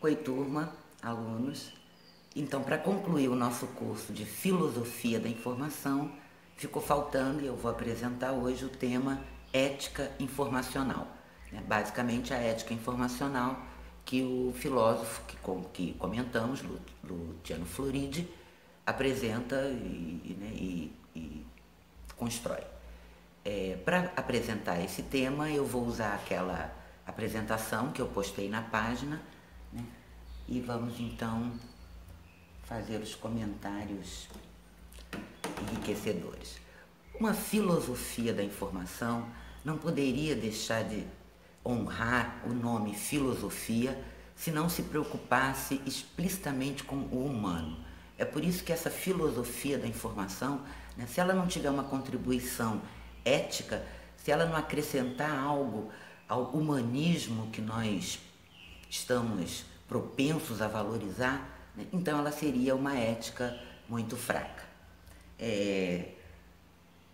Oi, turma, alunos. Então, para concluir o nosso curso de Filosofia da Informação, ficou faltando e eu vou apresentar hoje o tema Ética Informacional. Né? Basicamente, a ética informacional que o filósofo que, que comentamos, Luciano Floridi, apresenta e, né, e, e constrói. É, para apresentar esse tema, eu vou usar aquela apresentação que eu postei na página e vamos então fazer os comentários enriquecedores. Uma filosofia da informação não poderia deixar de honrar o nome filosofia se não se preocupasse explicitamente com o humano. É por isso que essa filosofia da informação, né, se ela não tiver uma contribuição ética, se ela não acrescentar algo ao humanismo que nós estamos propensos a valorizar, né? então ela seria uma ética muito fraca. É,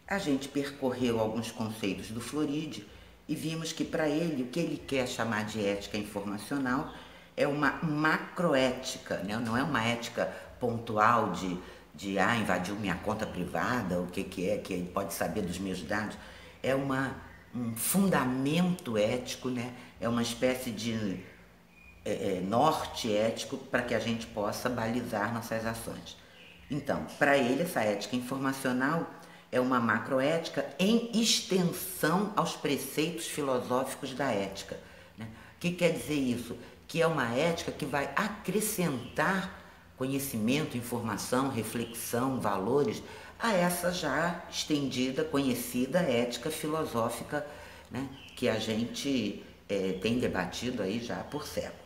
a gente percorreu alguns conceitos do Floride e vimos que para ele o que ele quer chamar de ética informacional é uma macroética, né? não é uma ética pontual de, de ah, invadiu minha conta privada, o que, que é, que ele pode saber dos meus dados. É uma, um fundamento ético, né? é uma espécie de é, é, norte ético para que a gente possa balizar nossas ações. Então, para ele, essa ética informacional é uma macroética em extensão aos preceitos filosóficos da ética. Né? O que quer dizer isso? Que é uma ética que vai acrescentar conhecimento, informação, reflexão, valores a essa já estendida, conhecida ética filosófica né? que a gente é, tem debatido aí já por séculos.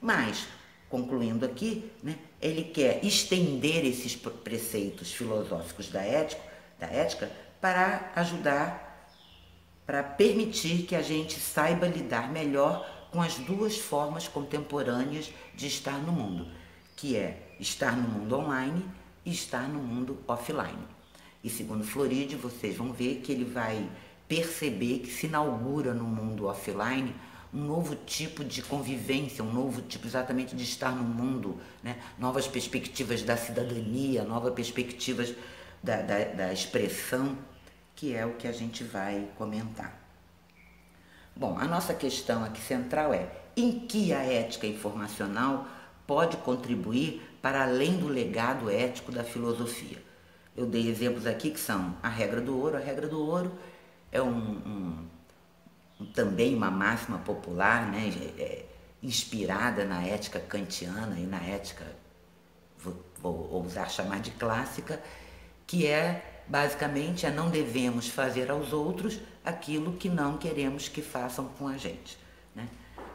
Mas, concluindo aqui, né, ele quer estender esses preceitos filosóficos da ética, da ética para ajudar, para permitir que a gente saiba lidar melhor com as duas formas contemporâneas de estar no mundo, que é estar no mundo online e estar no mundo offline. E segundo Floride, vocês vão ver que ele vai perceber que se inaugura no mundo offline um novo tipo de convivência, um novo tipo exatamente de estar no mundo, né? novas perspectivas da cidadania, novas perspectivas da, da, da expressão, que é o que a gente vai comentar. Bom, a nossa questão aqui central é em que a ética informacional pode contribuir para além do legado ético da filosofia. Eu dei exemplos aqui que são a regra do ouro. A regra do ouro é um, um também uma máxima popular, né, é, inspirada na ética kantiana e na ética, vou, vou ousar chamar de clássica, que é basicamente a não devemos fazer aos outros aquilo que não queremos que façam com a gente. Né?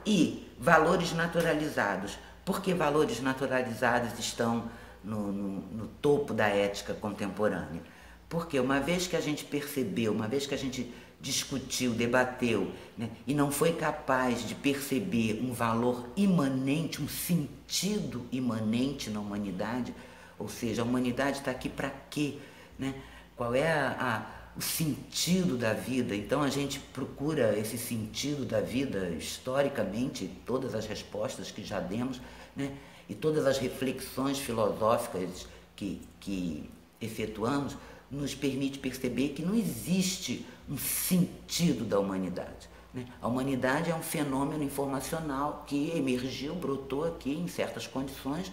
E valores naturalizados. Por que valores naturalizados estão no, no, no topo da ética contemporânea? Porque uma vez que a gente percebeu, uma vez que a gente discutiu, debateu né, e não foi capaz de perceber um valor imanente, um sentido imanente na humanidade, ou seja, a humanidade está aqui para quê? Né? Qual é a, a, o sentido da vida? Então a gente procura esse sentido da vida historicamente, todas as respostas que já demos, né? e todas as reflexões filosóficas que, que efetuamos nos permite perceber que não existe um sentido da humanidade. Né? A humanidade é um fenômeno informacional que emergiu, brotou aqui em certas condições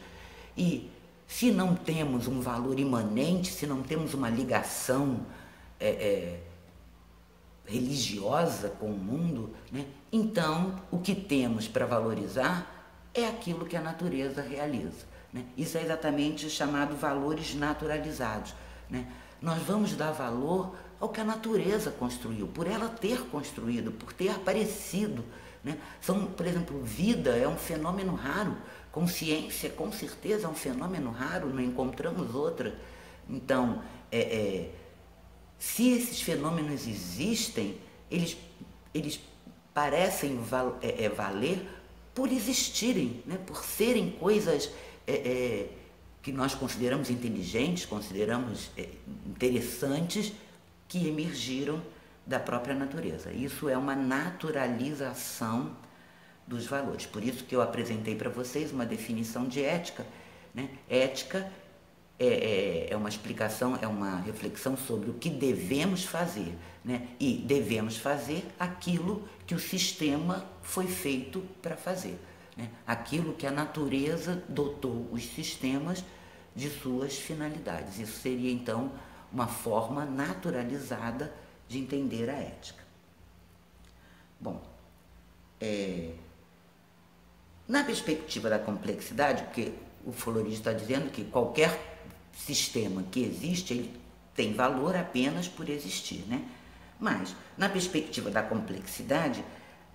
e se não temos um valor imanente, se não temos uma ligação é, é, religiosa com o mundo, né? então o que temos para valorizar é aquilo que a natureza realiza. Né? Isso é exatamente chamado valores naturalizados. Né? Nós vamos dar valor ao que a natureza construiu, por ela ter construído, por ter aparecido. Né? São, por exemplo, vida é um fenômeno raro, consciência com certeza é um fenômeno raro, não encontramos outra. Então, é, é, se esses fenômenos existem, eles, eles parecem val, é, é valer por existirem, né? por serem coisas é, é, que nós consideramos inteligentes, consideramos é, interessantes, que emergiram da própria natureza. Isso é uma naturalização dos valores. Por isso que eu apresentei para vocês uma definição de ética. Né? Ética é, é, é, uma explicação, é uma reflexão sobre o que devemos fazer. Né? E devemos fazer aquilo que o sistema foi feito para fazer. Né? Aquilo que a natureza dotou os sistemas de suas finalidades. Isso seria, então, uma forma naturalizada de entender a ética. Bom, é, na perspectiva da complexidade, porque o florista está dizendo que qualquer sistema que existe, ele tem valor apenas por existir, né? Mas, na perspectiva da complexidade,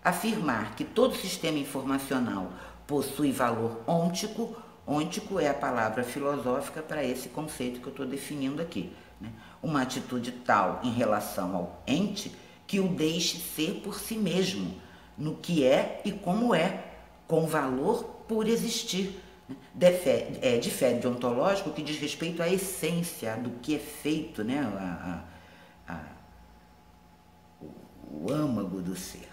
afirmar que todo sistema informacional possui valor ôntico, ôntico é a palavra filosófica para esse conceito que eu estou definindo aqui, né? uma atitude tal em relação ao ente que o deixe ser por si mesmo, no que é e como é, com valor por existir, Difere, é, difere de ontológico que diz respeito à essência do que é feito, né? A, a, a, o âmago do ser.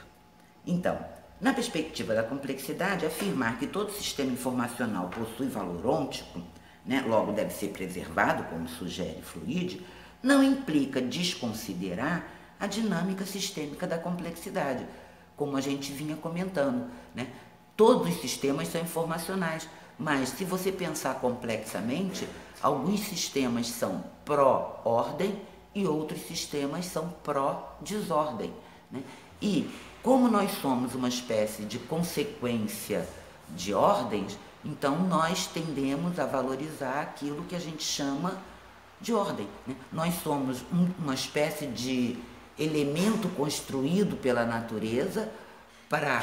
Então, na perspectiva da complexidade, afirmar que todo sistema informacional possui valor ôntico, né, logo deve ser preservado, como sugere Fluide, não implica desconsiderar a dinâmica sistêmica da complexidade, como a gente vinha comentando. Né? Todos os sistemas são informacionais, mas se você pensar complexamente, alguns sistemas são pró-ordem e outros sistemas são pró-desordem. Né? E como nós somos uma espécie de consequência de ordens, então nós tendemos a valorizar aquilo que a gente chama de ordem. Né? Nós somos um, uma espécie de elemento construído pela natureza para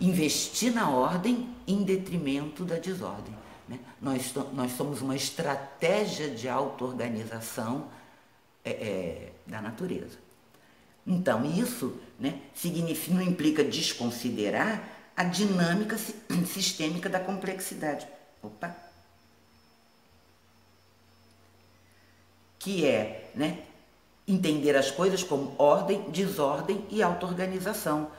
investir na ordem em detrimento da desordem. Né? Nós, nós somos uma estratégia de auto-organização é, é, da natureza. Então, isso né, não implica desconsiderar a dinâmica sistêmica da complexidade. Opa! Que é né, entender as coisas como ordem, desordem e auto-organização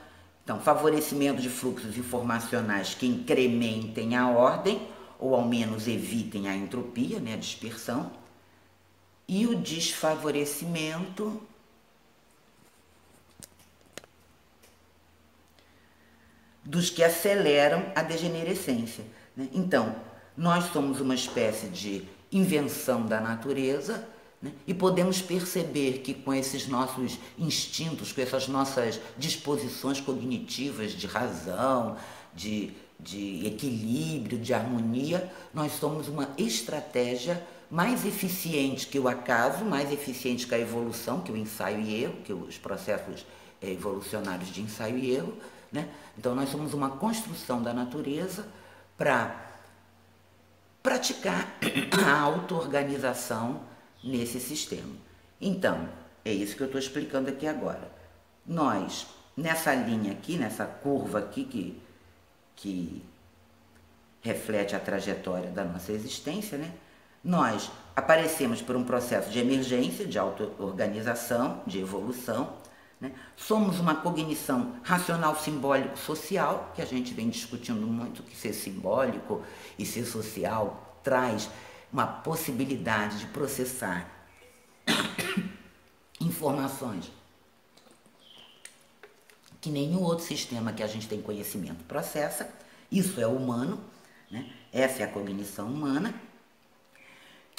então, favorecimento de fluxos informacionais que incrementem a ordem, ou ao menos evitem a entropia, né, a dispersão, e o desfavorecimento dos que aceleram a degenerescência. Né? Então, nós somos uma espécie de invenção da natureza né? E podemos perceber que com esses nossos instintos, com essas nossas disposições cognitivas de razão, de, de equilíbrio, de harmonia, nós somos uma estratégia mais eficiente que o acaso, mais eficiente que a evolução, que o ensaio e erro, que os processos eh, evolucionários de ensaio e erro. Né? Então, nós somos uma construção da natureza para praticar a auto-organização nesse sistema. Então, é isso que eu estou explicando aqui agora. Nós, nessa linha aqui, nessa curva aqui que, que reflete a trajetória da nossa existência, né? Nós aparecemos por um processo de emergência, de auto-organização, de evolução. Né? Somos uma cognição racional simbólico social, que a gente vem discutindo muito, que ser simbólico e ser social traz uma possibilidade de processar informações que nenhum outro sistema que a gente tem conhecimento processa. Isso é humano, né? essa é a cognição humana,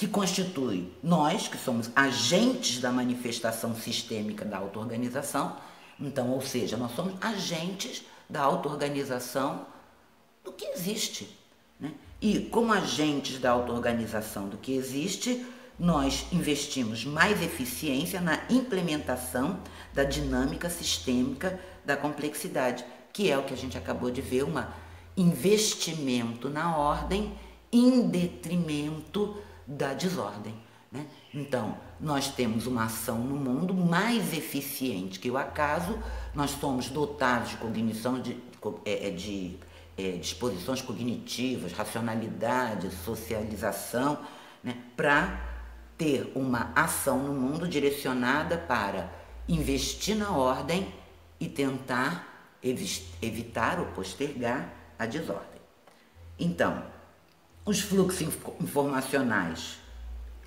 que constitui nós, que somos agentes da manifestação sistêmica da auto-organização. Então, ou seja, nós somos agentes da auto-organização do que existe. Né? E como agentes da auto-organização do que existe, nós investimos mais eficiência na implementação da dinâmica sistêmica da complexidade, que é o que a gente acabou de ver, um investimento na ordem em detrimento da desordem. Né? Então, nós temos uma ação no mundo mais eficiente que o acaso, nós somos dotados de cognição de, é, é, de é, disposições cognitivas, racionalidade, socialização, né, para ter uma ação no mundo direcionada para investir na ordem e tentar evitar ou postergar a desordem. Então, os fluxos informacionais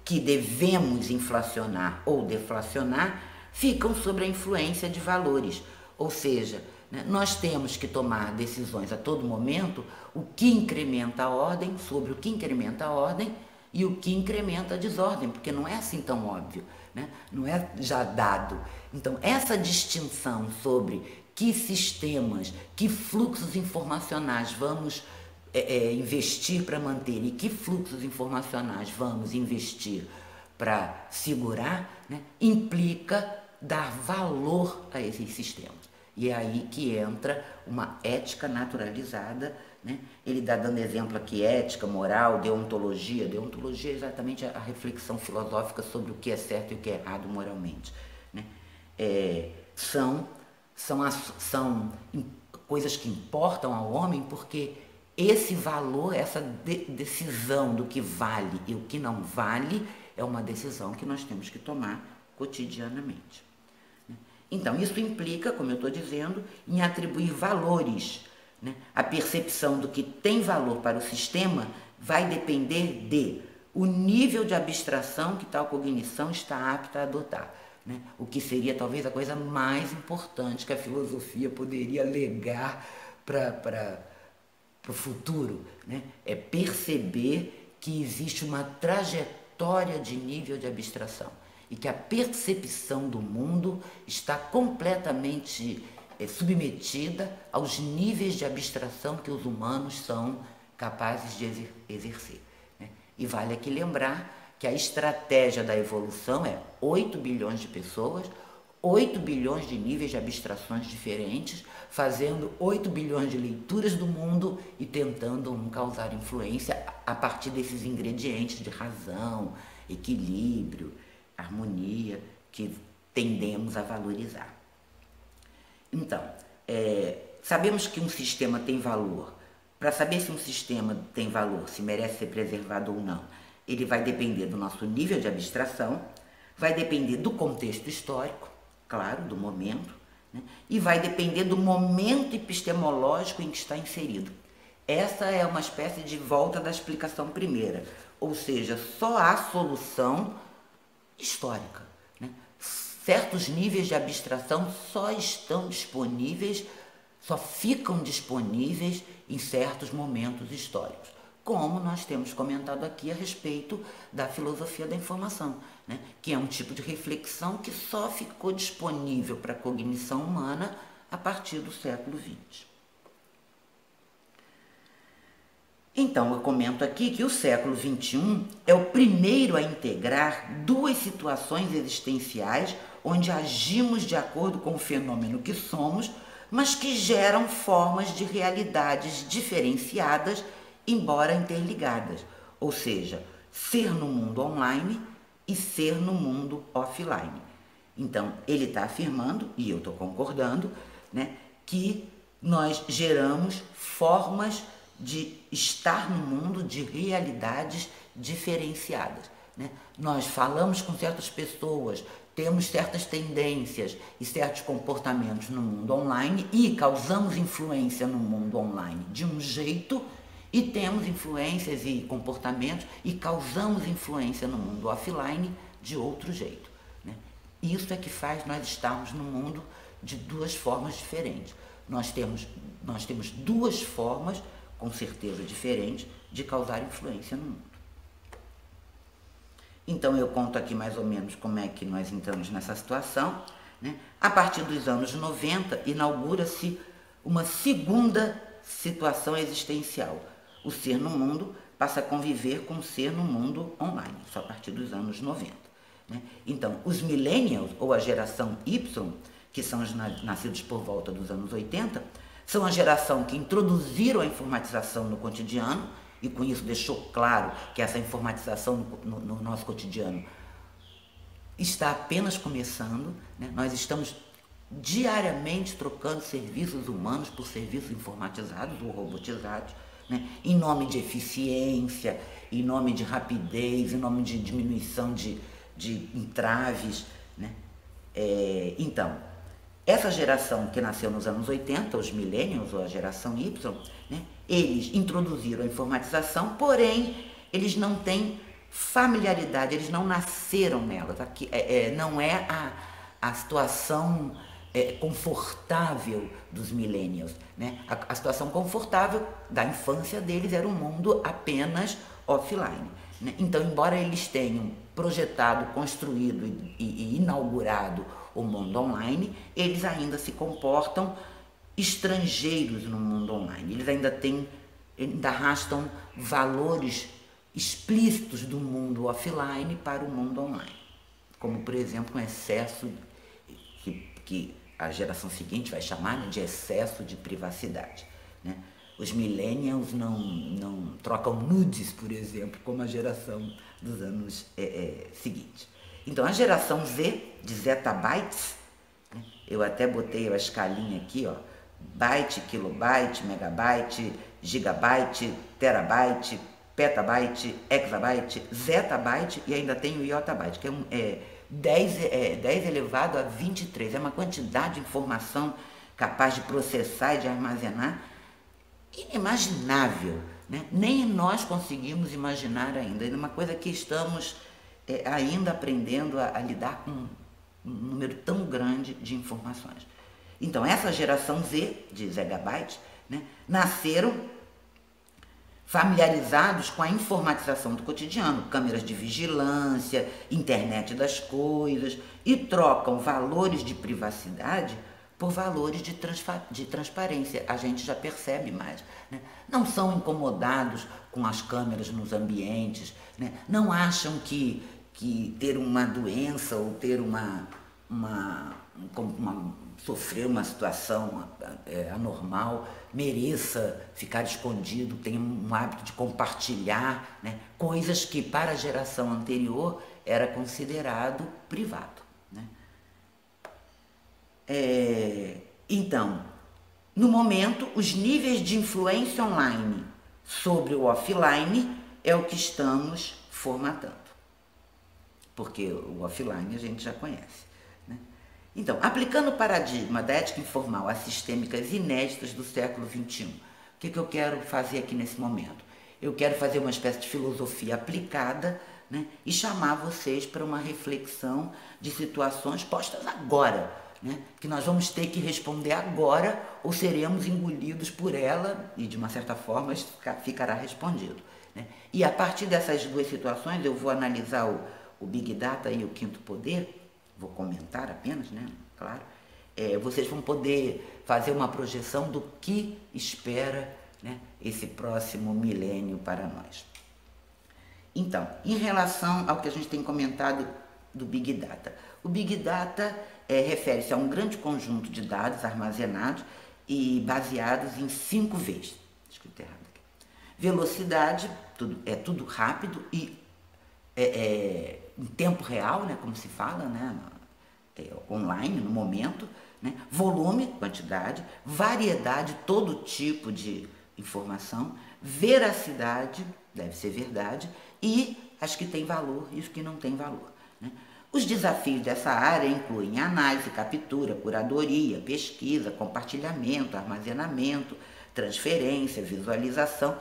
que devemos inflacionar ou deflacionar ficam sob a influência de valores, ou seja, né, nós temos que tomar decisões a todo momento o que incrementa a ordem sobre o que incrementa a ordem e o que incrementa a desordem, porque não é assim tão óbvio, né? não é já dado. Então, essa distinção sobre que sistemas, que fluxos informacionais vamos é, é, investir para manter e que fluxos informacionais vamos investir para segurar, né, implica dar valor a esses sistemas. E é aí que entra uma ética naturalizada. Né? Ele está dando exemplo aqui, ética, moral, deontologia. Deontologia é exatamente a reflexão filosófica sobre o que é certo e o que é errado moralmente. Né? É, são, são, as, são coisas que importam ao homem porque esse valor, essa de decisão do que vale e o que não vale, é uma decisão que nós temos que tomar cotidianamente. Então, isso implica, como eu estou dizendo, em atribuir valores. Né? A percepção do que tem valor para o sistema vai depender de o nível de abstração que tal cognição está apta a adotar. Né? O que seria talvez a coisa mais importante que a filosofia poderia legar para para o futuro, né? é perceber que existe uma trajetória de nível de abstração e que a percepção do mundo está completamente é, submetida aos níveis de abstração que os humanos são capazes de exer exercer. Né? E vale aqui lembrar que a estratégia da evolução é 8 bilhões de pessoas, 8 bilhões de níveis de abstrações diferentes, fazendo 8 bilhões de leituras do mundo e tentando causar influência a partir desses ingredientes de razão, equilíbrio, harmonia que tendemos a valorizar. Então, é, sabemos que um sistema tem valor. Para saber se um sistema tem valor, se merece ser preservado ou não, ele vai depender do nosso nível de abstração, vai depender do contexto histórico, claro, do momento, né? e vai depender do momento epistemológico em que está inserido. Essa é uma espécie de volta da explicação primeira, ou seja, só há solução histórica. Né? Certos níveis de abstração só estão disponíveis, só ficam disponíveis em certos momentos históricos como nós temos comentado aqui a respeito da filosofia da informação, né? que é um tipo de reflexão que só ficou disponível para a cognição humana a partir do século XX. Então, eu comento aqui que o século XXI é o primeiro a integrar duas situações existenciais onde agimos de acordo com o fenômeno que somos, mas que geram formas de realidades diferenciadas embora interligadas, ou seja, ser no mundo online e ser no mundo offline. Então, ele está afirmando, e eu estou concordando, né, que nós geramos formas de estar no mundo de realidades diferenciadas. Né? Nós falamos com certas pessoas, temos certas tendências e certos comportamentos no mundo online e causamos influência no mundo online de um jeito e temos influências e comportamentos e causamos influência no mundo offline de outro jeito. Né? Isso é que faz nós estarmos no mundo de duas formas diferentes. Nós temos, nós temos duas formas, com certeza diferentes, de causar influência no mundo. Então eu conto aqui mais ou menos como é que nós entramos nessa situação. Né? A partir dos anos 90, inaugura-se uma segunda situação existencial o ser no mundo passa a conviver com o ser no mundo online, só a partir dos anos 90. Né? Então, os millennials, ou a geração Y, que são os nascidos por volta dos anos 80, são a geração que introduziram a informatização no cotidiano, e com isso deixou claro que essa informatização no, no, no nosso cotidiano está apenas começando. Né? Nós estamos diariamente trocando serviços humanos por serviços informatizados ou robotizados né? em nome de eficiência, em nome de rapidez, em nome de diminuição de, de entraves. Né? É, então, essa geração que nasceu nos anos 80, os millennials ou a geração Y, né, eles introduziram a informatização, porém eles não têm familiaridade, eles não nasceram nela. Aqui, é, é, não é a, a situação é, confortável dos millennials. Né? A, a, situação confortável da infância deles era um mundo apenas offline. Né? Então, embora eles tenham projetado, construído e, e, inaugurado o mundo online, eles ainda se comportam estrangeiros no mundo online. Eles ainda têm, ainda arrastam valores explícitos do mundo offline para o mundo online. Como, por exemplo, um excesso que, que a geração seguinte vai chamar né, de excesso de privacidade. Né? Os millennials não, não trocam nudes, por exemplo, como a geração dos anos é, é, seguintes. Então, a geração Z, de zettabytes, né? eu até botei a escalinha aqui, ó, byte, kilobyte, megabyte, gigabyte, terabyte, petabyte, exabyte, zettabyte e ainda tem o iotabyte, que é, um, é 10, é, 10 elevado a 23. É uma quantidade de informação capaz de processar e de armazenar inimaginável. Né? Nem nós conseguimos imaginar ainda. É uma coisa que estamos é, ainda aprendendo a, a lidar com um número tão grande de informações. Então, essa geração Z de zettabytes né, nasceram familiarizados com a informatização do cotidiano, câmeras de vigilância, internet das coisas, e trocam valores de privacidade por valores de, de transparência. A gente já percebe mais. Né? Não são incomodados com as câmeras nos ambientes, né? não acham que, que ter uma doença ou ter uma, uma, uma sofrer uma situação é, anormal mereça ficar escondido, tenha um hábito de compartilhar né, coisas que para a geração anterior era considerado privado. Né? É, então, no momento, os níveis de influência online sobre o offline é o que estamos formatando. Porque o offline a gente já conhece. Então, aplicando o paradigma da ética informal às sistêmicas inéditas do século XXI, o que, que eu quero fazer aqui nesse momento? Eu quero fazer uma espécie de filosofia aplicada né, e chamar vocês para uma reflexão de situações postas agora, né, que nós vamos ter que responder agora ou seremos engolidos por ela e, de uma certa forma, ficará respondido. Né? E a partir dessas duas situações, eu vou analisar o, o Big Data e o Quinto Poder vou comentar apenas, né? Claro. É, vocês vão poder fazer uma projeção do que espera né, esse próximo milênio para nós. Então, em relação ao que a gente tem comentado do Big Data, o Big Data é, refere-se a um grande conjunto de dados armazenados e baseados em cinco V's. Escrito errado aqui. Velocidade, tudo, é tudo rápido e é, é, em tempo real, né, como se fala, né, é, online, no momento, né, volume, quantidade, variedade, todo tipo de informação, veracidade, deve ser verdade, e as que têm valor e os que não têm valor. Né. Os desafios dessa área incluem análise, captura, curadoria, pesquisa, compartilhamento, armazenamento, transferência, visualização.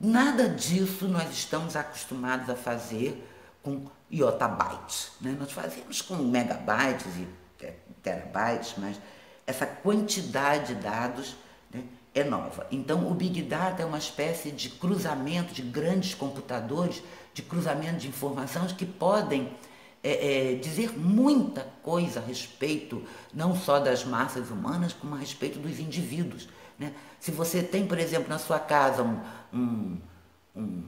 Nada disso nós estamos acostumados a fazer com iotabytes. Né? Nós fazemos com megabytes e terabytes, mas essa quantidade de dados né, é nova. Então, o Big Data é uma espécie de cruzamento de grandes computadores, de cruzamento de informações que podem é, é, dizer muita coisa a respeito não só das massas humanas, como a respeito dos indivíduos. Né? Se você tem, por exemplo, na sua casa um, um, um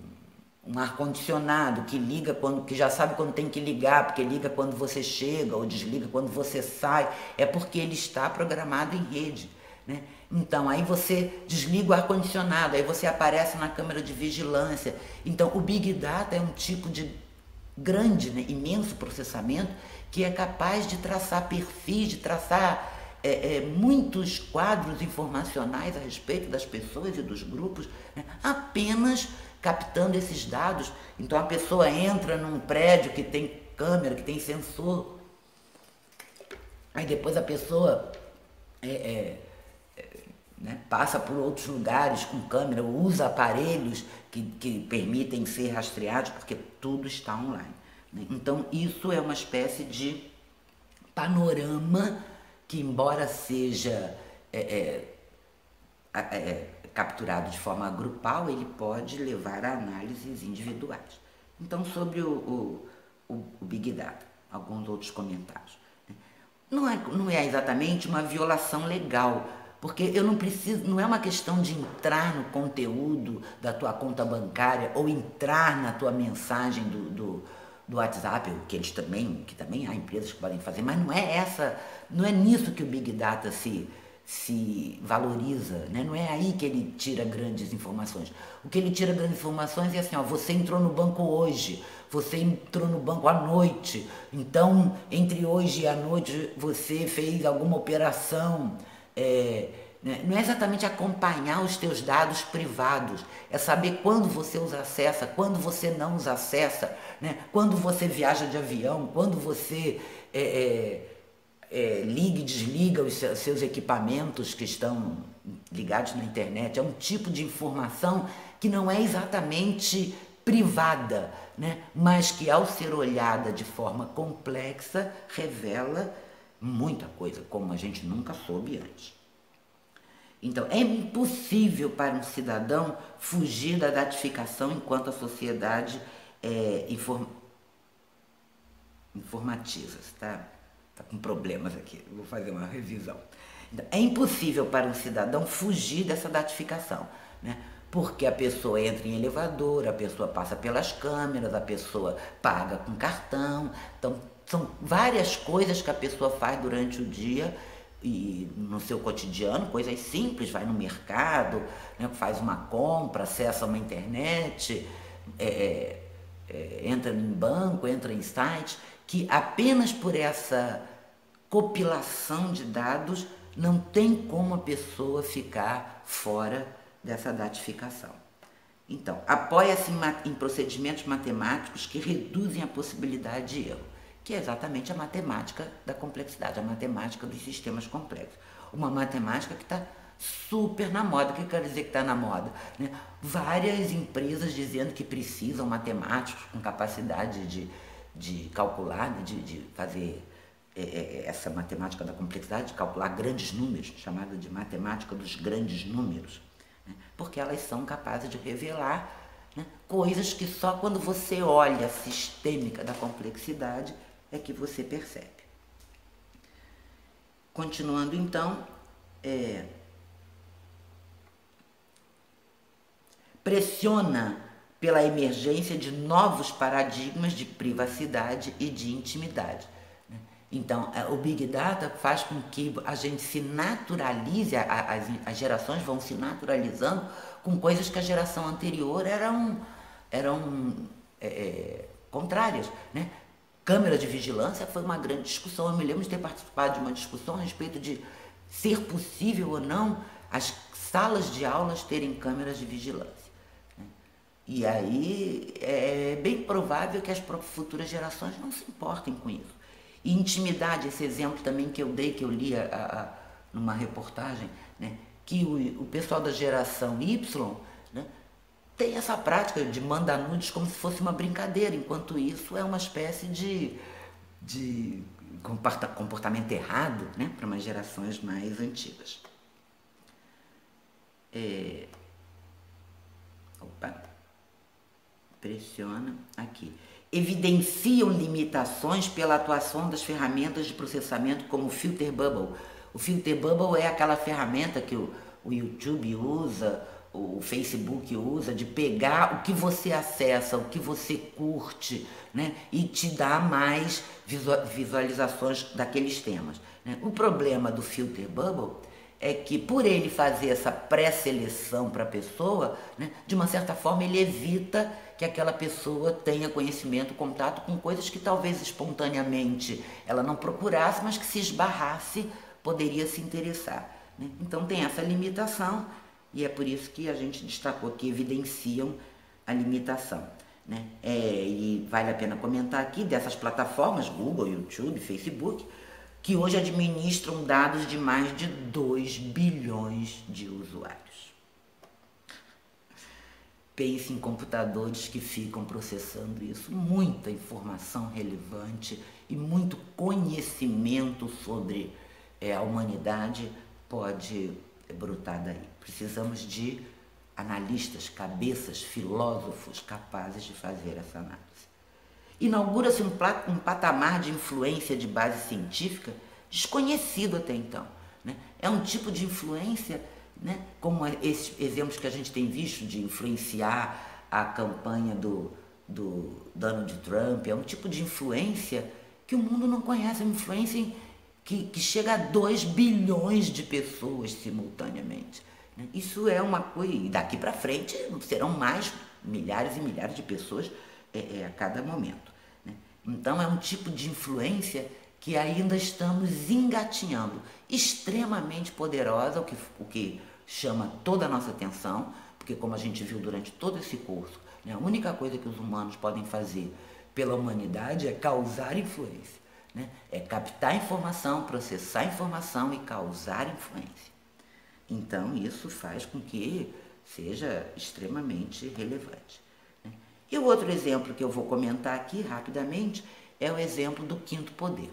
um ar-condicionado que liga quando, que já sabe quando tem que ligar, porque liga quando você chega ou desliga quando você sai, é porque ele está programado em rede. Né? Então, aí você desliga o ar-condicionado, aí você aparece na câmera de vigilância. Então, o Big Data é um tipo de grande, né, imenso processamento que é capaz de traçar perfis, de traçar é, é, muitos quadros informacionais a respeito das pessoas e dos grupos, né, apenas captando esses dados. Então a pessoa entra num prédio que tem câmera, que tem sensor. Aí depois a pessoa é, é, é, né, passa por outros lugares com câmera, usa aparelhos que, que permitem ser rastreados, porque tudo está online. Né? Então isso é uma espécie de panorama que, embora seja é, é, é, capturado de forma grupal, ele pode levar a análises individuais. Então, sobre o, o, o, Big Data, alguns outros comentários. Né? Não é, não é exatamente uma violação legal, porque eu não preciso, não é uma questão de entrar no conteúdo da tua conta bancária ou entrar na tua mensagem do, do, do WhatsApp, que eles também, que também há empresas que podem fazer, mas não é essa, não é nisso que o Big Data se, se valoriza, né? não é aí que ele tira grandes informações. O que ele tira grandes informações é assim, ó, você entrou no banco hoje, você entrou no banco à noite, então entre hoje e a noite você fez alguma operação. É, né? Não é exatamente acompanhar os teus dados privados, é saber quando você os acessa, quando você não os acessa, né? quando você viaja de avião, quando você é, é, é, liga e desliga os seus equipamentos que estão ligados na internet. É um tipo de informação que não é exatamente privada, né? mas que ao ser olhada de forma complexa revela muita coisa, como a gente nunca soube antes. Então, é impossível para um cidadão fugir da datificação enquanto a sociedade é, inform... informatiza, tá? Está com problemas aqui, vou fazer uma revisão. Então, é impossível para um cidadão fugir dessa datificação, né? porque a pessoa entra em elevador, a pessoa passa pelas câmeras, a pessoa paga com cartão. Então, são várias coisas que a pessoa faz durante o dia e no seu cotidiano, coisas simples, vai no mercado, né, faz uma compra, acessa uma internet, é, é, entra em banco, entra em site que apenas por essa compilação de dados não tem como a pessoa ficar fora dessa datificação. Então, apoia-se em procedimentos matemáticos que reduzem a possibilidade de erro, que é exatamente a matemática da complexidade, a matemática dos sistemas complexos. Uma matemática que está super na moda. O que quer dizer que está na moda? Né? Várias empresas dizendo que precisam matemáticos com capacidade de de calcular, de, de fazer é, é, é, essa matemática da complexidade, de calcular grandes números, chamada de matemática dos grandes números, né, porque elas são capazes de revelar né, coisas que só quando você olha a sistêmica da complexidade é que você percebe. Continuando então, é, pressiona pela emergência de novos paradigmas de privacidade e de intimidade. Né? Então, é, o Big Data faz com que a gente se naturalize, as, gerações vão se naturalizando com coisas que a geração anterior eram, eram é, é, contrárias. Né? Câmera de vigilância foi uma grande discussão. Eu me lembro de ter participado de uma discussão a respeito de ser possível ou não as salas de aulas terem câmeras de vigilância. E aí é bem provável que as futuras gerações não se importem com isso. E intimidade, esse exemplo também que eu dei, que eu li a, a, numa reportagem, né, que o, o pessoal da geração Y né, tem essa prática de mandar nudes como se fosse uma brincadeira, enquanto isso é uma espécie de, de comportamento errado né, para umas gerações mais antigas. É... Opa pressiona aqui. Evidenciam limitações pela atuação das ferramentas de processamento como o Filter Bubble. O Filter Bubble é aquela ferramenta que o, o YouTube usa, o Facebook usa, de pegar o que você acessa, o que você curte, né? e te dar mais visualizações daqueles temas. Né? O problema do Filter Bubble é que por ele fazer essa pré-seleção para a pessoa, né, de uma certa forma ele evita que aquela pessoa tenha conhecimento, contato com coisas que talvez espontaneamente ela não procurasse, mas que se esbarrasse poderia se interessar. Né? Então tem essa limitação e é por isso que a gente destacou que evidenciam a limitação. Né? É, e vale a pena comentar aqui dessas plataformas, Google, YouTube, Facebook, que hoje administram dados de mais de 2 bilhões de usuários. Pense em computadores que ficam processando isso, muita informação relevante e muito conhecimento sobre é, a humanidade pode brotar daí. Precisamos de analistas, cabeças, filósofos capazes de fazer essa análise. Inaugura-se um, um, patamar de influência de base científica desconhecido até então. Né? É um tipo de influência, né? como esses exemplos que a gente tem visto de influenciar a campanha do, do Donald Trump, é um tipo de influência que o mundo não conhece, é uma influência que, que chega a 2 bilhões de pessoas simultaneamente. Né? Isso é uma coisa, e daqui para frente serão mais milhares e milhares de pessoas é, é, a cada momento. Né? Então é um tipo de influência que ainda estamos engatinhando, extremamente poderosa, o que, o que chama toda a nossa atenção, porque como a gente viu durante todo esse curso, né, a única coisa que os humanos podem fazer pela humanidade é causar influência. Né? É captar informação, processar informação e causar influência. Então, isso faz com que seja extremamente relevante. E o outro exemplo que eu vou comentar aqui rapidamente é o exemplo do quinto poder.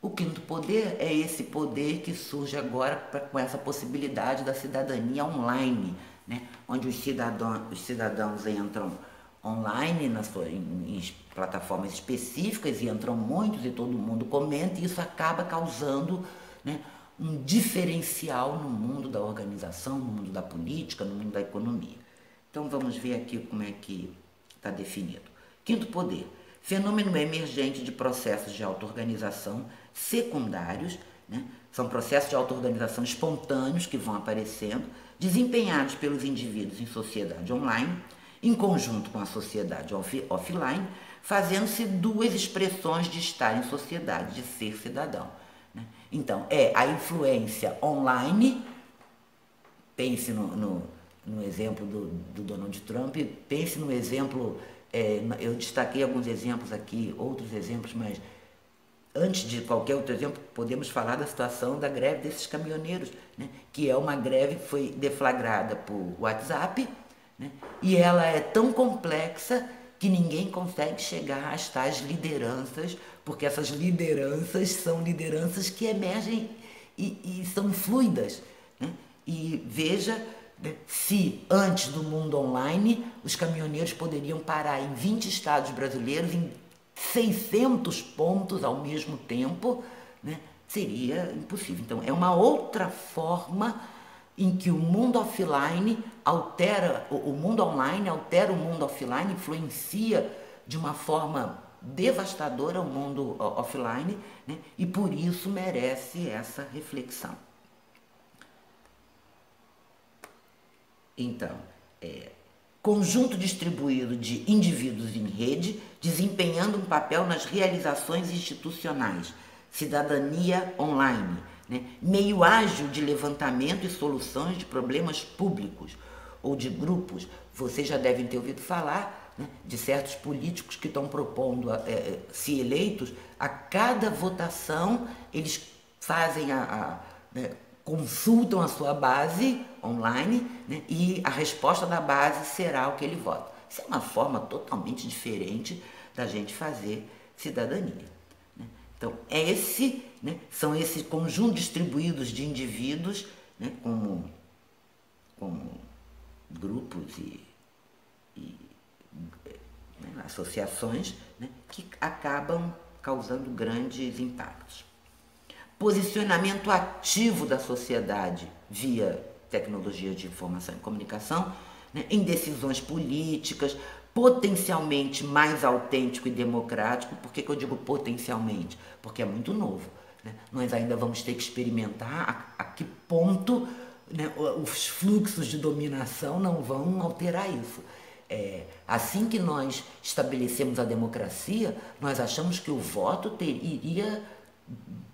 O quinto poder é esse poder que surge agora pra, com essa possibilidade da cidadania online, né? onde os cidadãos, os cidadãos entram online na sua, em, em, plataformas específicas e entram muitos e todo mundo comenta e isso acaba causando né, um diferencial no mundo da organização, no mundo da política, no mundo da economia. Então vamos ver aqui como é que está definido. Quinto poder, fenômeno emergente de processos de auto-organização secundários, né? são processos de auto-organização espontâneos que vão aparecendo, desempenhados pelos indivíduos em sociedade online, em conjunto com a sociedade off offline, fazendo-se duas expressões de estar em sociedade, de ser cidadão. Né? Então, é a influência online, pense no, no, no exemplo do, do, Donald Trump, pense no exemplo, é, eu destaquei alguns exemplos aqui, outros exemplos, mas antes de qualquer outro exemplo, podemos falar da situação da greve desses caminhoneiros, né? que é uma greve que foi deflagrada por WhatsApp, né? E ela é tão complexa que ninguém consegue chegar às tais lideranças, porque essas lideranças são lideranças que emergem e, e são fluidas. Né? E veja se antes do mundo online os caminhoneiros poderiam parar em 20 estados brasileiros, em 600 pontos ao mesmo tempo, né? seria impossível. Então, é uma outra forma em que o mundo offline altera, o mundo online altera o mundo offline, influencia de uma forma devastadora o mundo offline, né? e por isso merece essa reflexão. Então, é, conjunto distribuído de indivíduos em rede, desempenhando um papel nas realizações institucionais, cidadania online, né? meio ágil de levantamento e soluções de problemas públicos ou de grupos. Vocês já devem ter ouvido falar né, de certos políticos que estão propondo, é, se eleitos, a cada votação eles fazem a, a né, consultam a sua base online né, e a resposta da base será o que ele vota. Isso é uma forma totalmente diferente da gente fazer cidadania. Então, é esse, né, são esses conjuntos distribuídos de indivíduos, né, como, como grupos e, e né, associações, né, que acabam causando grandes impactos. Posicionamento ativo da sociedade via tecnologias de informação e comunicação né, em decisões políticas, potencialmente mais autêntico e democrático. Por que, que eu digo potencialmente? Porque é muito novo. Né? Nós ainda vamos ter que experimentar a, a que ponto né, os fluxos de dominação não vão alterar isso. É, assim que nós estabelecemos a democracia, nós achamos que o voto ter, iria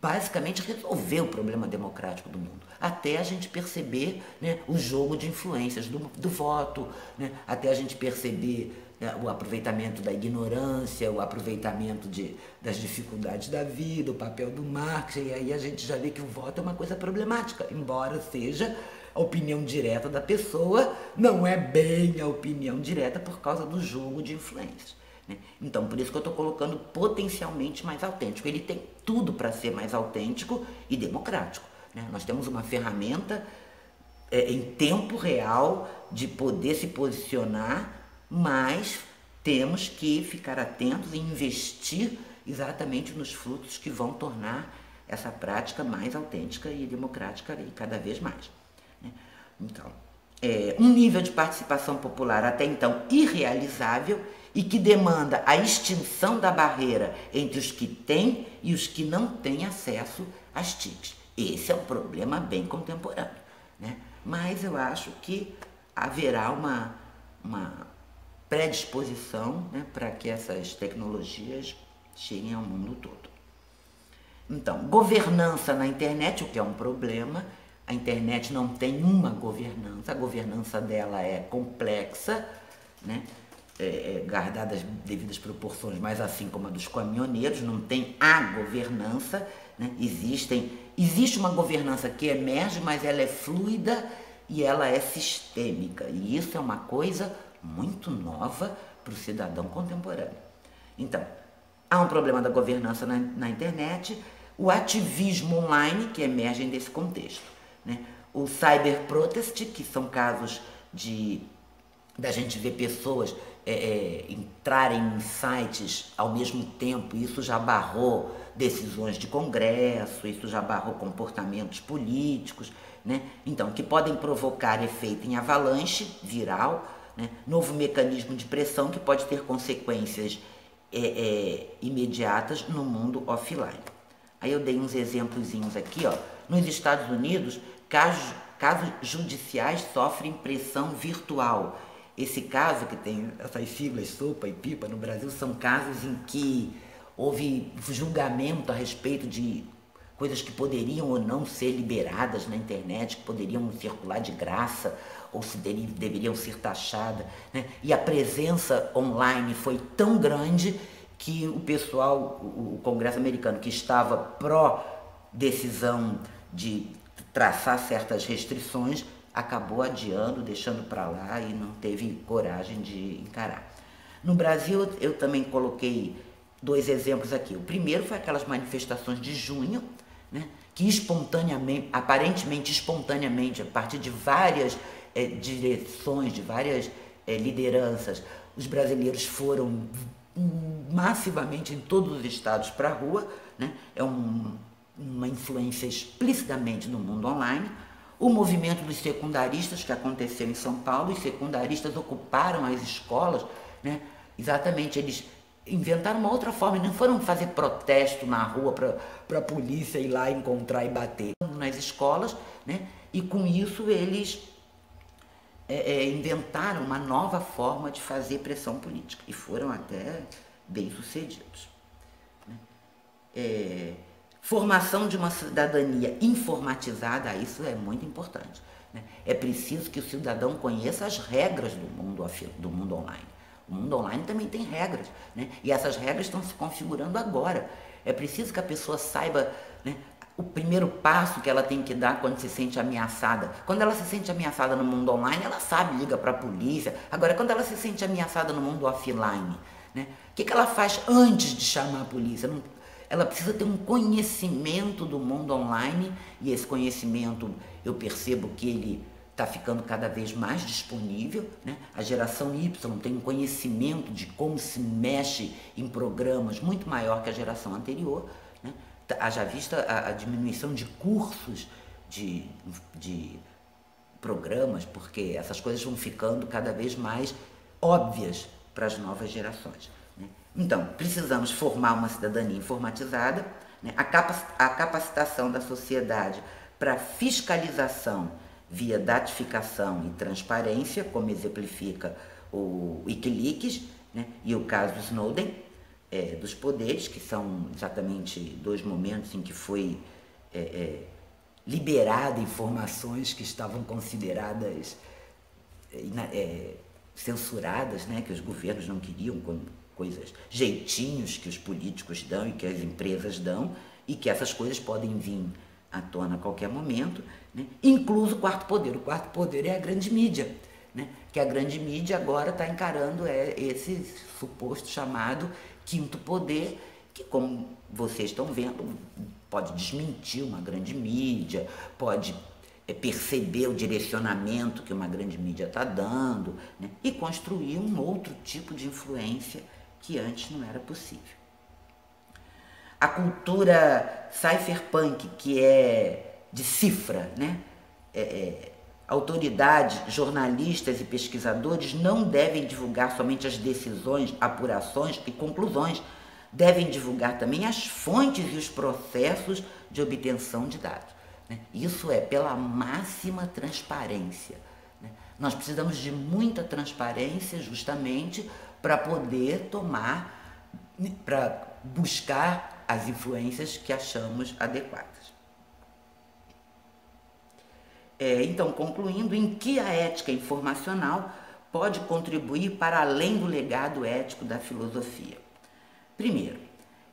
basicamente resolver o problema democrático do mundo, até a gente perceber né, o jogo de influências do, do voto, né, até a gente perceber né, o aproveitamento da ignorância, o aproveitamento de, das dificuldades da vida, o papel do Marx, e aí a gente já vê que o voto é uma coisa problemática, embora seja a opinião direta da pessoa, não é bem a opinião direta por causa do jogo de influências. Né? Então, por isso que eu estou colocando potencialmente mais autêntico. Ele tem tudo para ser mais autêntico e democrático. Né? Nós temos uma ferramenta é, em tempo real de poder se posicionar, mas temos que ficar atentos e investir exatamente nos frutos que vão tornar essa prática mais autêntica e democrática e cada vez mais. Né? Então, é, um nível de participação popular até então irrealizável e que demanda a extinção da barreira entre os que têm e os que não têm acesso às TICs. Esse é um problema bem contemporâneo. Né? Mas eu acho que haverá uma, uma predisposição né, para que essas tecnologias cheguem ao mundo todo. Então, governança na internet, o que é um problema, a internet não tem uma governança, a governança dela é complexa, né? É, é, guardadas devidas proporções, mas assim como a dos caminhoneiros, não tem a governança, né? Existem, existe uma governança que emerge, mas ela é fluida e ela é sistêmica. E isso é uma coisa muito nova para o cidadão contemporâneo. Então, há um problema da governança na, na internet, o ativismo online que emerge desse contexto. Né? O cyber protest, que são casos de da gente ver pessoas é, é, entrarem em sites ao mesmo tempo, isso já barrou decisões de congresso, isso já barrou comportamentos políticos, né? Então, que podem provocar efeito em avalanche viral, né? novo mecanismo de pressão que pode ter consequências é, é, imediatas no mundo offline. Aí eu dei uns exemplos aqui, ó. Nos Estados Unidos, casos, casos judiciais sofrem pressão virtual esse caso que tem essas siglas sopa e pipa no Brasil são casos em que houve julgamento a respeito de coisas que poderiam ou não ser liberadas na internet, que poderiam circular de graça ou se deveriam ser taxadas. Né? E a presença online foi tão grande que o pessoal, o Congresso americano, que estava pró-decisão de traçar certas restrições, acabou adiando, deixando para lá e não teve coragem de encarar. No Brasil, eu também coloquei dois exemplos aqui. O primeiro foi aquelas manifestações de junho, né, que espontaneamente, aparentemente espontaneamente, a partir de várias é, direções, de várias é, lideranças, os brasileiros foram massivamente em todos os estados para a rua, né? é um, uma influência explicitamente no mundo online. O movimento dos secundaristas que aconteceu em São Paulo, os secundaristas ocuparam as escolas, né? exatamente, eles inventaram uma outra forma, não foram fazer protesto na rua para a polícia ir lá encontrar e bater nas escolas, né? e com isso eles é, é, inventaram uma nova forma de fazer pressão política e foram até bem sucedidos. Né? É, Formação de uma cidadania informatizada, isso é muito importante. Né? É preciso que o cidadão conheça as regras do mundo, do mundo online. O mundo online também tem regras, né? e essas regras estão se configurando agora. É preciso que a pessoa saiba né, o primeiro passo que ela tem que dar quando se sente ameaçada. Quando ela se sente ameaçada no mundo online, ela sabe, liga para a polícia. Agora, quando ela se sente ameaçada no mundo offline, né, o que, que ela faz antes de chamar a polícia? Não, ela precisa ter um conhecimento do mundo online e esse conhecimento eu percebo que ele está ficando cada vez mais disponível. Né? A geração Y tem um conhecimento de como se mexe em programas muito maior que a geração anterior. Né? Haja vista a, a diminuição de cursos de, de programas, porque essas coisas vão ficando cada vez mais óbvias para as novas gerações. Então, precisamos formar uma cidadania informatizada, né? a, capacitação da sociedade para fiscalização via datificação e transparência, como exemplifica o Wikileaks né? e o caso Snowden, é, dos poderes, que são exatamente dois momentos em que foi é, é, liberada informações que estavam consideradas é, censuradas, né, que os governos não queriam, como coisas, jeitinhos que os políticos dão e que as empresas dão, e que essas coisas podem vir à tona a qualquer momento, né? incluso o quarto poder. O quarto poder é a grande mídia, né? que a grande mídia agora está encarando é, esse suposto chamado quinto poder, que como vocês estão vendo, pode desmentir uma grande mídia, pode é, perceber o direcionamento que uma grande mídia está dando né? e construir um outro tipo de influência que antes não era possível. A cultura cypherpunk, que é de cifra, né? É, é, autoridades, jornalistas e pesquisadores não devem divulgar somente as decisões, apurações e conclusões, devem divulgar também as fontes e os processos de obtenção de dados. Né? Isso é pela máxima transparência. Né? Nós precisamos de muita transparência justamente para poder tomar, para buscar as influências que achamos adequadas. É, então, concluindo, em que a ética informacional pode contribuir para além do legado ético da filosofia? Primeiro,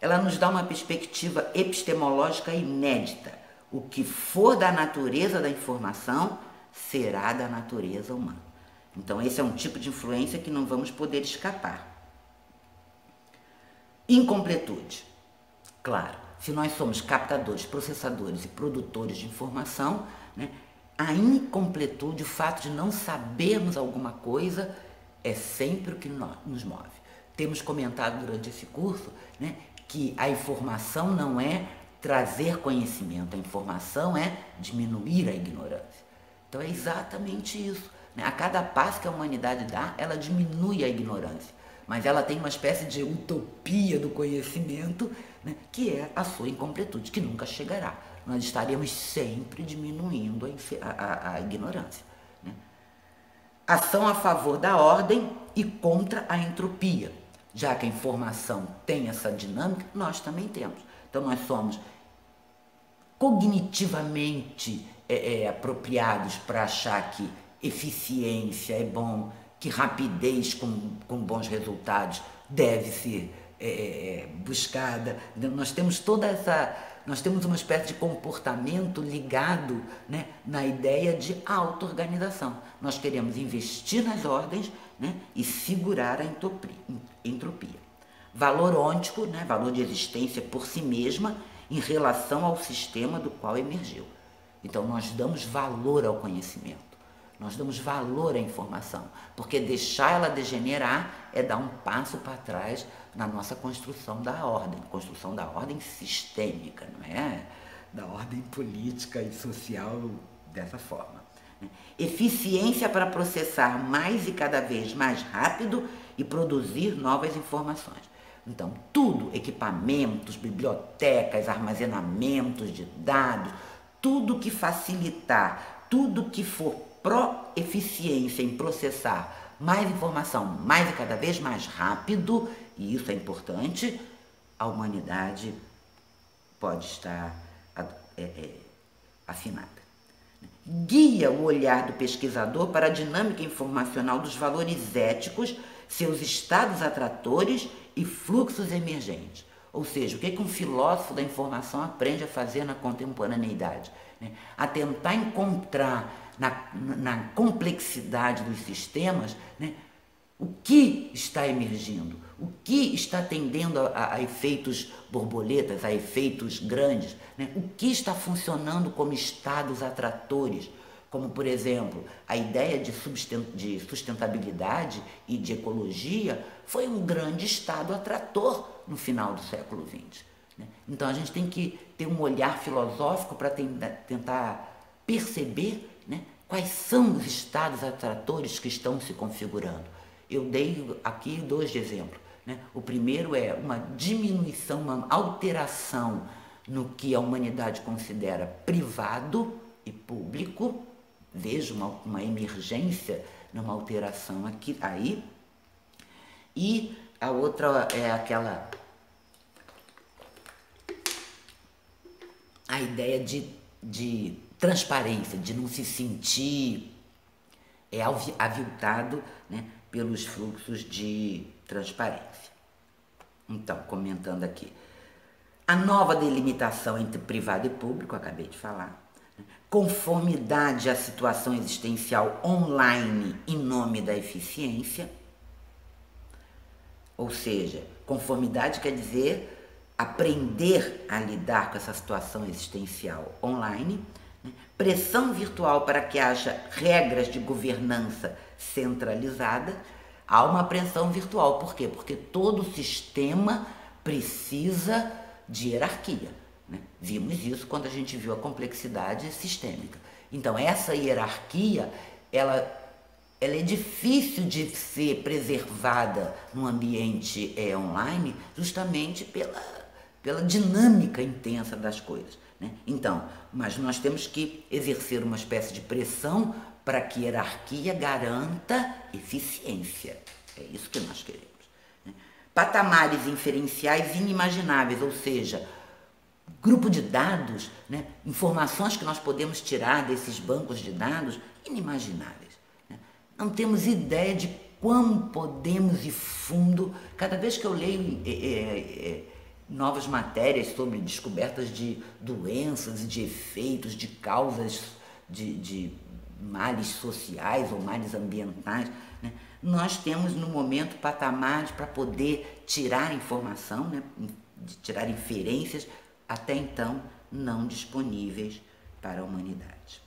ela nos dá uma perspectiva epistemológica inédita. O que for da natureza da informação será da natureza humana. Então, esse é um tipo de influência que não vamos poder escapar. Incompletude. Claro, se nós somos captadores, processadores e produtores de informação, né, a incompletude, o fato de não sabermos alguma coisa, é sempre o que nos move. Temos comentado durante esse curso né, que a informação não é trazer conhecimento, a informação é diminuir a ignorância. Então é exatamente isso. Né? A cada passo que a humanidade dá, ela diminui a ignorância. Mas ela tem uma espécie de utopia do conhecimento, né? que é a sua incompletude, que nunca chegará. Nós estaremos sempre diminuindo a, a, a ignorância. Né? Ação a favor da ordem e contra a entropia. Já que a informação tem essa dinâmica, nós também temos. Então, nós somos cognitivamente é, é, apropriados para achar que eficiência é bom, que rapidez com, com bons resultados deve ser é, é, é, buscada. Nós temos toda essa. Nós temos uma espécie de comportamento ligado né, na ideia de auto-organização. Nós queremos investir nas ordens né, e segurar a entropia. entropia. Valor ôntico, né, valor de existência por si mesma, em relação ao sistema do qual emergiu. Então, nós damos valor ao conhecimento. Nós damos valor à informação, porque deixar ela degenerar é dar um passo para trás na nossa construção da ordem, construção da ordem sistêmica, não é? Da ordem política e social dessa forma. Né? Eficiência para processar mais e cada vez mais rápido e produzir novas informações. Então, tudo, equipamentos, bibliotecas, armazenamentos de dados, tudo que facilitar, tudo que for pró-eficiência em processar mais informação, mais e cada vez mais rápido, e isso é importante, a humanidade pode estar é, é, afinada. Guia o olhar do pesquisador para a dinâmica informacional dos valores éticos, seus estados atratores e fluxos emergentes. Ou seja, o que, é que um filósofo da informação aprende a fazer na contemporaneidade? Né? A tentar encontrar na, na complexidade dos sistemas, né, o que está emergindo, o que está tendendo a, a efeitos borboletas, a efeitos grandes, né, o que está funcionando como estados atratores, como por exemplo a ideia de sustentabilidade e de ecologia foi um grande estado atrator no final do século XX. Né? Então a gente tem que ter um olhar filosófico para tentar perceber Quais são os estados atratores que estão se configurando? Eu dei aqui dois exemplos. Né? O primeiro é uma diminuição, uma alteração no que a humanidade considera privado e público. Vejo uma, uma emergência né? numa alteração aqui, aí. E a outra é aquela a ideia de, de transparência, de não se sentir é, aviltado né, pelos fluxos de transparência. Então, comentando aqui. A nova delimitação entre privado e público, acabei de falar. Né, conformidade à situação existencial online em nome da eficiência. Ou seja, conformidade quer dizer aprender a lidar com essa situação existencial online? Pressão virtual para que haja regras de governança centralizada, há uma pressão virtual. Por quê? Porque todo sistema precisa de hierarquia. Né? Vimos isso quando a gente viu a complexidade sistêmica. Então, essa hierarquia, ela, ela é difícil de ser preservada no ambiente é, online, justamente pela pela dinâmica intensa das coisas. Né? Então, mas nós temos que exercer uma espécie de pressão para que a hierarquia garanta eficiência. É isso que nós queremos. Né? Patamares inferenciais inimagináveis, ou seja, grupo de dados, né? informações que nós podemos tirar desses bancos de dados inimagináveis. Né? Não temos ideia de quão podemos ir fundo. Cada vez que eu leio é, é, é, novas matérias sobre descobertas de doenças, de efeitos, de causas de, de males sociais ou males ambientais. Né? Nós temos no momento patamares para poder tirar informação, né? tirar inferências, até então não disponíveis para a humanidade.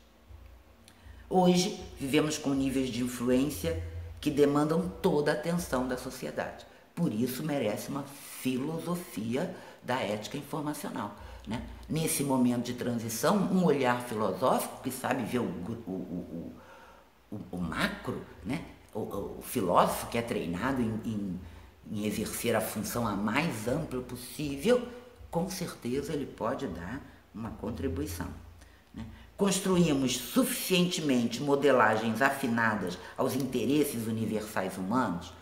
Hoje vivemos com níveis de influência que demandam toda a atenção da sociedade. Por isso merece uma filosofia da ética informacional. Né? Nesse momento de transição, um olhar filosófico que sabe ver o, o, o, o macro, né? o, filósofo que é treinado em, em, em exercer a função a mais ampla possível, com certeza ele pode dar uma contribuição. Né? Construímos suficientemente modelagens afinadas aos interesses universais humanos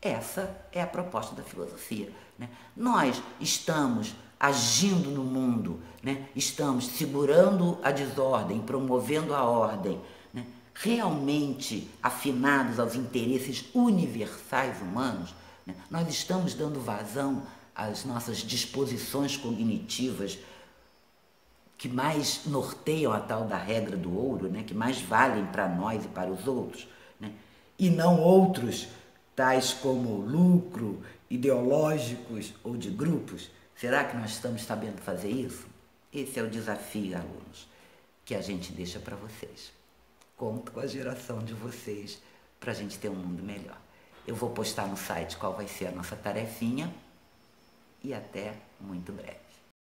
essa é a proposta da filosofia. Né? Nós estamos agindo no mundo, né? estamos segurando a desordem, promovendo a ordem, né? realmente afinados aos interesses universais humanos, né? nós estamos dando vazão às nossas disposições cognitivas que mais norteiam a tal da regra do ouro, né? que mais valem para nós e para os outros, né? e não outros tais como lucro, ideológicos ou de grupos? Será que nós estamos sabendo fazer isso? Esse é o desafio, alunos, que a gente deixa para vocês. Conto com a geração de vocês para a gente ter um mundo melhor. Eu vou postar no site qual vai ser a nossa tarefinha e até muito breve.